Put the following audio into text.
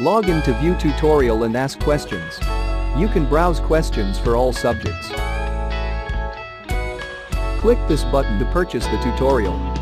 Log in to view tutorial and ask questions. You can browse questions for all subjects. Click this button to purchase the tutorial.